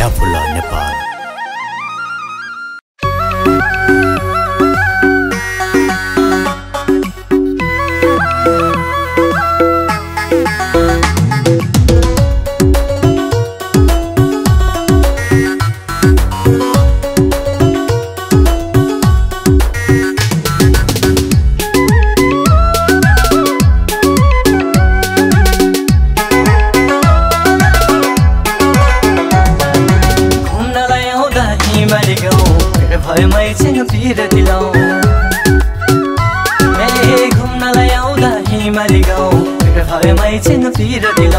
Apple Nepal एकछिनतिर दिलाउँ घुम्नलाई आउँदा हिमाली गाउँ भएमा एकछिनतिर दिलाउँ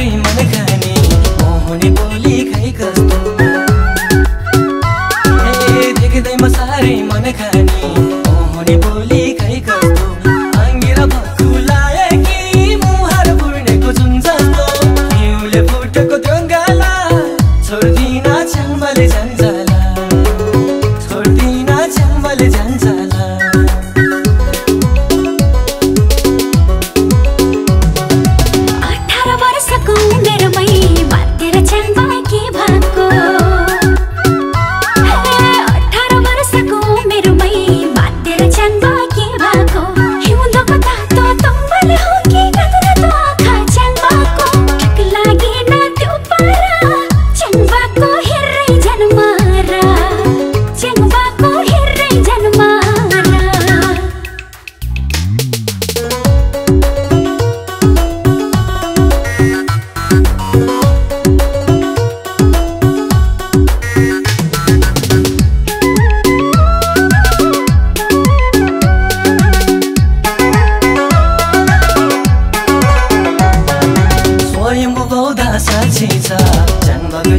एउटै मन खाने मोहनी बोली खै कस्तो म साह्रै मन खाने मोहनी बोली खै कस्तो आङ्गेर भक्कु लाए कि मुहार पुर्णेको जुन जस्तो फुटेको त्यो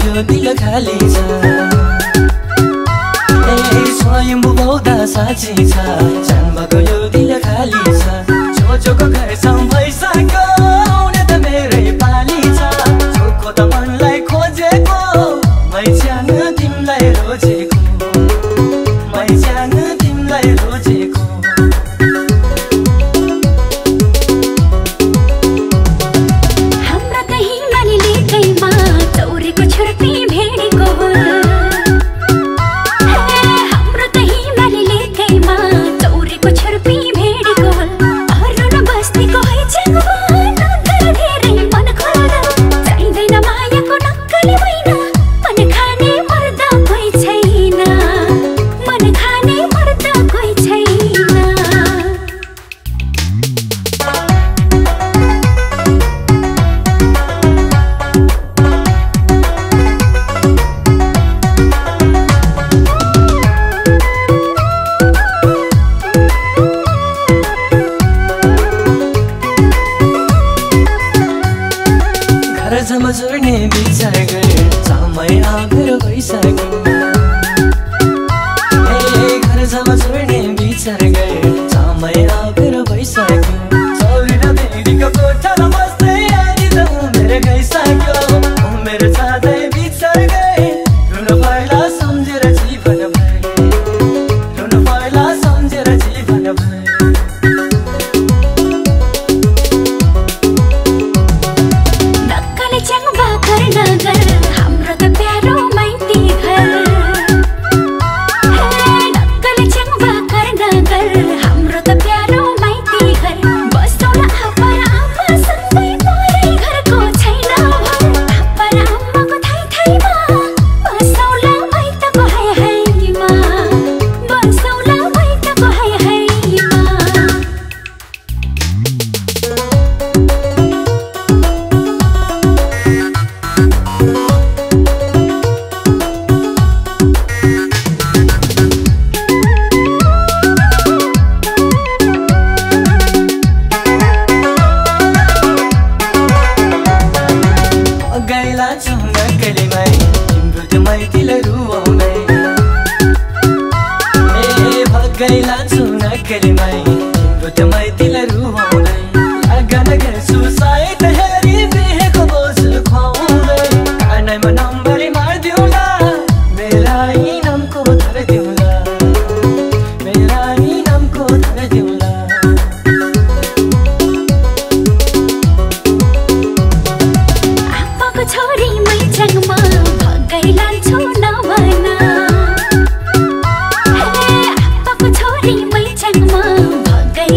यो दिल खाली छ। ए स्वयम्भू बौद्ध साँच्ची छ। जन्मको यो दिल खाली छ। छोजोको घर भइसक्यो आउने त मेरै पाली छ। छोको त मनलाई खोजेको च्यान गई लान्छु नक्कली माई साङमा भगै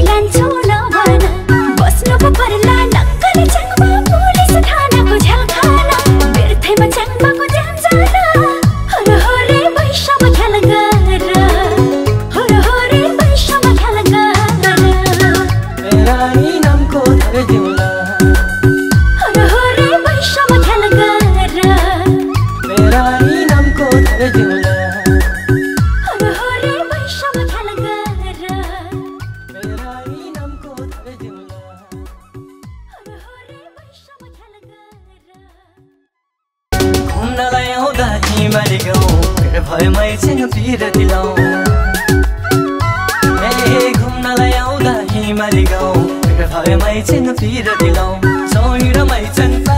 भएमा लिगाउँ भएमै छिनतिर दिलाउँ। ए घुम्नलाई आउँदा हिमाली गाउँ भएमै छिनतिर दिलाउँ। चौरमै चन्द